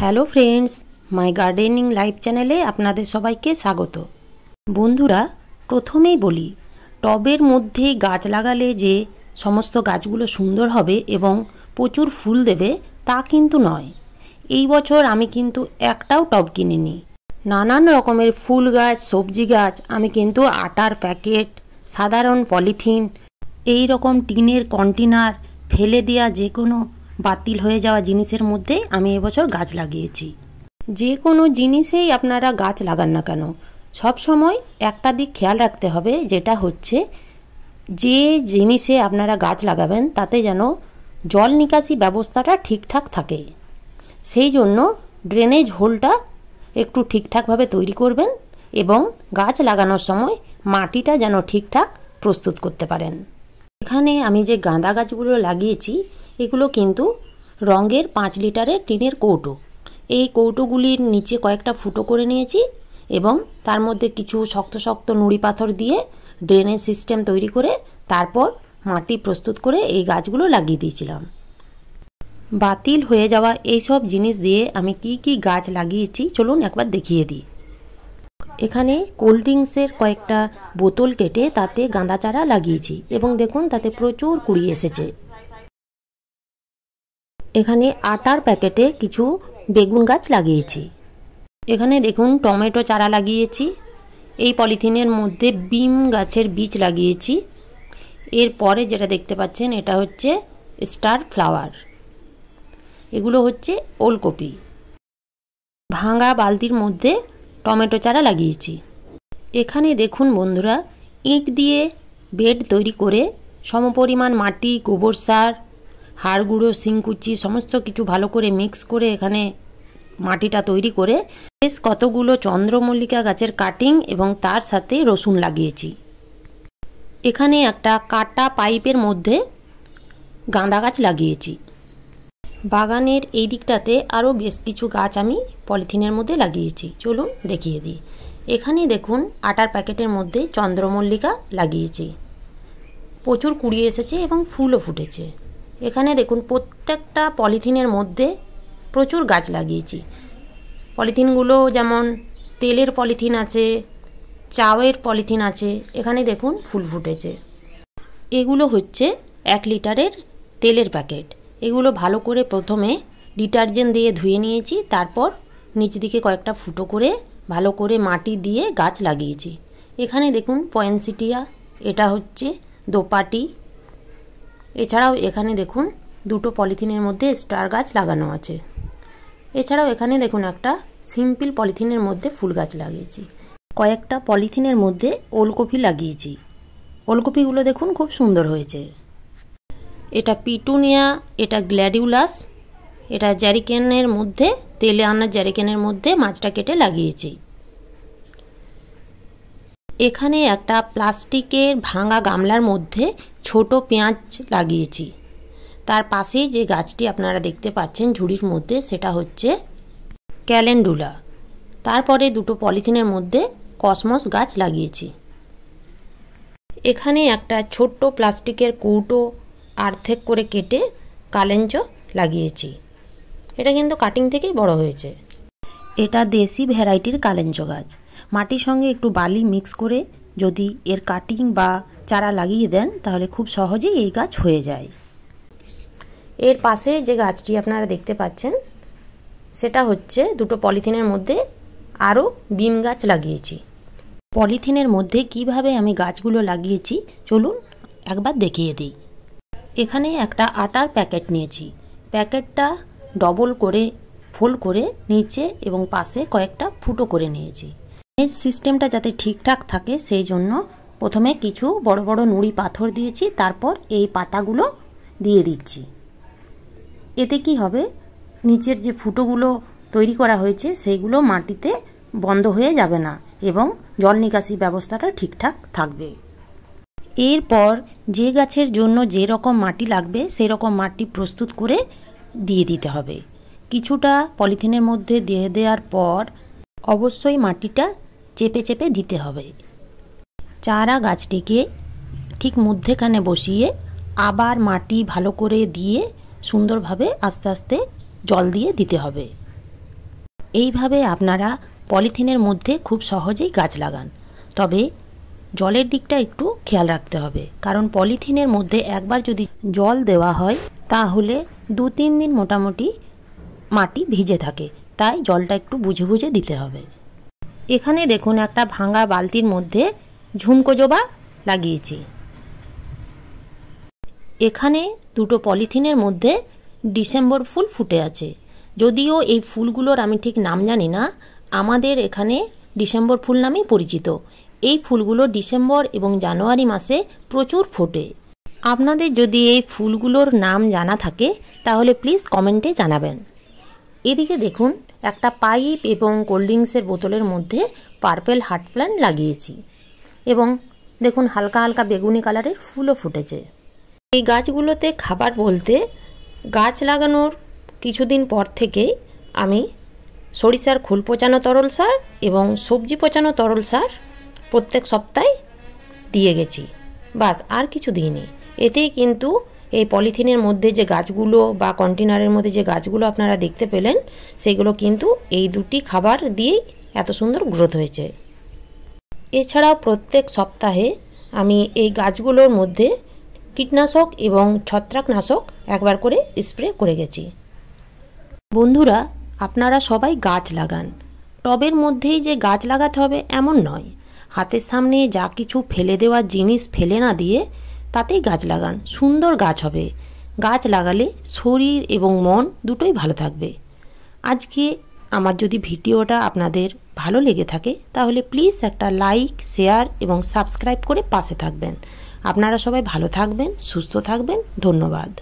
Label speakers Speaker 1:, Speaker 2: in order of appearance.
Speaker 1: Hello friends, my gardening live চ্যানেলে আপনাদের সবাইকে স্বাগত। বন্ধুরা, প্রথমেই বলি, টবের মধ্যে গাছ লাগালে যে সমস্ত গাছগুলো সুন্দর হবে এবং প্রচুর ফুল দেবে তা কিন্তু নয়। এই বছর আমি কিন্তু একটাও টব কিনিনি। নানান রকমের ফুল গাছ, সবজি গাছ, আমি কিন্তু আটার প্যাকেট, সাধারণ পলিথিন এই রকম টিনের কন্টেনার, ফেলে দেওয়া যে কোনো বাতিল হয়ে যাওয়া জিনিসের মধ্যে আমি এবছর গাছ লাগিয়েছি। যে কোনো জিনিসেই আপনারা গাছ লাগান না কেন। সব সময় একটা দিক খেয়াল রাখতে হবে, যেটা হচ্ছে যে জিনিসে আপনারা গাছ লাগাবেন, তাতে যেন জল নিকাশি ব্যবস্থাটা ঠিকঠাক থাকে। সেই জন্য ড্রেনেজ হোলটা একটু ঠিকঠাকভাবে তৈরি করবেন এবং গাছ লাগানোর সময় মাটিটা যেন ঠিকঠাক প্রস্তুত করতে পারেন। এখানে আমি যে গাঁদা গাছগুলো লাগিয়েছি এগুলো কিন্তু রঙের পাঁচ লিটারের টিনের কৌটো। এই কৌটোগুলির নিচে কয়েকটা ফুটো করে নিয়েছি এবং তার মধ্যে কিছু শক্ত শক্ত নুড়ি পাথর দিয়ে ড্রেনেজ সিস্টেম তৈরি করে তারপর মাটি প্রস্তুত করে এই গাছগুলো লাগিয়ে দিয়েছিলাম। বাতিল হয়ে যাওয়া এই সব জিনিস দিয়ে আমি কি কি গাছ লাগিয়েছি চলুন একবার দেখিয়ে দিই। এখানে কোল্ড ড্রিঙ্কসের কয়েকটা বোতল কেটে তাতে গাঁদা চারা লাগিয়েছি এবং দেখুন তাতে প্রচুর কুড়ি এসেছে। এখানে আটার প্যাকেটে কিছু বেগুন গাছ লাগিয়েছি। এখানে দেখুন, টমেটো চারা লাগিয়েছি। এই পলিথিনের মধ্যে বিম গাছের বীজ লাগিয়েছি। এরপরে যেটা দেখতে পাচ্ছেন, এটা হচ্ছে স্টার ফ্লাওয়ার। এগুলো হচ্ছে ওলকপি। ভাঙা বালতির মধ্যে টমেটো চারা লাগিয়েছি। এখানে দেখুন বন্ধুরা, ইট দিয়ে বেড তৈরি করে সমপরিমাণ মাটি, গোবর সার হাড় গুঁড়ো শিংকুচি, সমস্ত কিছু ভালো করে মিক্স করে এখানে মাটিটা তৈরি করে বেশ কতগুলো চন্দ্রমল্লিকা গাছের কাটিং এবং তার সাথে রসুন লাগিয়েছি। এখানে একটা কাটা পাইপের মধ্যে গাঁদা গাছ লাগিয়েছি। বাগানের এই দিকটাতে আরও বেশ কিছু গাছ আমি পলিথিনের মধ্যে লাগিয়েছি। চলুন দেখিয়ে দিই। এখানে দেখুন, আটার প্যাকেটের মধ্যে চন্দ্রমল্লিকা লাগিয়েছি। প্রচুর কুড়িয়ে এসেছে এবং ফুলও ফুটেছে। এখানে দেখুন, প্রত্যেকটা পলিথিনের মধ্যে প্রচুর গাছ লাগিয়েছি। পলিথিনগুলো যেমন তেলের পলিথিন আছে, চাওয়ের পলিথিন আছে, এখানে দেখুন ফুল ফুটেছে। এগুলো হচ্ছে এক লিটারের তেলের প্যাকেট। এগুলো ভালো করে প্রথমে ডিটারজেন্ট দিয়ে ধুয়ে নিয়েছি, তারপর নিচ দিকে কয়েকটা ফুটো করে ভালো করে মাটি দিয়ে গাছ লাগিয়েছি। এখানে দেখুন পয়েন্সিটিয়া এটা হচ্ছে দোপাটি এছাড়াও এখানে দেখুন দুটো পলিথিনের মধ্যে স্টার গাছ লাগানো আছে। এছাড়াও এখানে দেখুন একটা সিম্পল পলিথিনের মধ্যে ফুল গাছ লাগিয়েছি। কয়েকটা পলিথিনের মধ্যে ওলকপি লাগিয়েছি। ওলকপিগুলো দেখুন খুব সুন্দর হয়েছে। এটা পিটুনিয়া, এটা গ্ল্যাডিউলাস, এটা জ্যারিকেনের মধ্যে, তেলে আনার জ্যারিকেনের মধ্যে মাছটা কেটে লাগিয়েছি। এখানে একটা প্লাস্টিকের ভাঙা গামলার মধ্যে ছোট পেঁয়াজ লাগিয়েছি। তার পাশেই যে গাছটি আপনারা দেখতে পাচ্ছেন ঝুড়ির মধ্যে, সেটা হচ্ছে ক্যালেন্ডুলা। তারপরে দুটো পলিথিনের মধ্যে কসমস গাছ লাগিয়েছি। এখানে একটা ছোট্ট প্লাস্টিকের কৌটো আর্ধেক করে কেটে কালেঞ্চ লাগিয়েছি। এটা কিন্তু কাটিং থেকেই বড় হয়েছে। এটা দেশি ভ্যারাইটির কালেঞ্চ গাছ। মাটির সঙ্গে একটু বালি মিক্স করে যদি এর কাটিং বা চারা লাগিয়ে দেন, তাহলে খুব সহজেই এই গাছ হয়ে যায়। এর পাশে যে গাছটি আপনারা দেখতে পাচ্ছেন, সেটা হচ্ছে দুটো পলিথিনের মধ্যে আরও বিম গাছ লাগিয়েছি। পলিথিনের মধ্যে কীভাবে আমি গাছগুলো লাগিয়েছি, চলুন একবার দেখিয়ে দিই। এখানে একটা আটার প্যাকেট নিয়েছি। প্যাকেটটা ডবল করে ফোল্ড করে, নিচে এবং পাশে কয়েকটা ফুটো করে নিয়েছি। এই সিস্টেমটা যাতে ঠিকঠাক থাকে, সেই জন্য প্রথমে কিছু বড় বড় নুড়ি পাথর দিয়েছি, তারপর এই পাতাগুলো দিয়ে দিচ্ছি। এতে কি হবে? নিচের যে ফুটোগুলো তৈরি করা হয়েছে সেইগুলো মাটিতে বন্ধ হয়ে যাবে না এবং জল নিকাশি ব্যবস্থাটা ঠিকঠাক থাকবে। এরপর যে গাছের জন্য যে রকম মাটি লাগবে সেই রকম মাটি প্রস্তুত করে দিয়ে দিতে হবে। কিছুটা পলিথিনের মধ্যে দিয়ে দেওয়ার পর অবশ্যই মাটিটা চেপে চেপে দিতে হবে। চারা গাছটিকে ঠিক মধ্যেখানে বসিয়ে আবার মাটি ভালো করে দিয়ে সুন্দরভাবে আস্তে আস্তে জল দিয়ে দিতে হবে। এইভাবে আপনারা পলিথিনের মধ্যে খুব সহজেই গাছ লাগান। তবে জলের দিকটা একটু খেয়াল রাখতে হবে। কারণ পলিথিনের মধ্যে একবার যদি জল দেওয়া হয়, তাহলে দু তিন দিন মোটামুটি মাটি ভিজে থাকে। তাই জলটা একটু বুঝে বুঝে দিতে হবে। এখানে দেখুন একটা ভাঙা বালতির মধ্যে ঝুমকো জবা লাগিয়েছি। এখানে দুটো পলিথিনের মধ্যে ডিসেম্বর ফুল ফুটে আছে। যদিও এই ফুলগুলোর আমি ঠিক নাম জানি না, আমাদের এখানে ডিসেম্বর ফুল নামেই পরিচিত। এই ফুলগুলো ডিসেম্বর এবং জানুয়ারি মাসে প্রচুর ফোটে। আপনাদের যদি এই ফুলগুলোর নাম জানা থাকে, তাহলে প্লিজ কমেন্টে জানাবেন। এদিকে দেখুন একটা পাইপ এবং কোল্ড ড্রিঙ্কসের বোতলের মধ্যে পার্পেল হার্ট প্ল্যান্ট লাগিয়েছি এবং দেখুন হালকা হালকা বেগুনি কালারের ফুলও ফুটেছে। এই গাছগুলোতে খাবার বলতে গাছ লাগানোর কিছুদিন পর থেকেই আমি সরিষার খোল পচানো তরল সার এবং সবজি পচানো তরল সার প্রত্যেক সপ্তাহে দিয়ে গেছি। বাস আর কিছু দিইনি। এতেই কিন্তু এই পলিথিনের মধ্যে যে গাছগুলো বা কন্টেনারের মধ্যে যে গাছগুলো আপনারা দেখতে পেলেন, সেগুলো কিন্তু এই দুটি খাবার দিয়েই এত সুন্দর গ্রোথ হয়েছে। এছাড়াও প্রত্যেক সপ্তাহে আমি এই গাছগুলোর মধ্যে কীটনাশক এবং ছত্রাকনাশক একবার করে স্প্রে করে গেছি। বন্ধুরা, আপনারা সবাই গাছ লাগান। টবের মধ্যেই যে গাছ লাগাতে হবে এমন নয়। হাতের সামনে যা কিছু ফেলে দেওয়া জিনিস ফেলে না দিয়ে তাতেই গাছ লাগান। সুন্দর গাছ হবে। গাছ লাগালে শরীর এবং মন দুটোই ভালো থাকবে। আজকে আমার যদি ভিডিওটা আপনাদের ভালো লেগে থাকে, তাহলে প্লিজ একটা লাইক শেয়ার এবং সাবস্ক্রাইব করে পাশে থাকবেন। আপনারা সবাই ভালো থাকবেন, সুস্থ থাকবেন। ধন্যবাদ।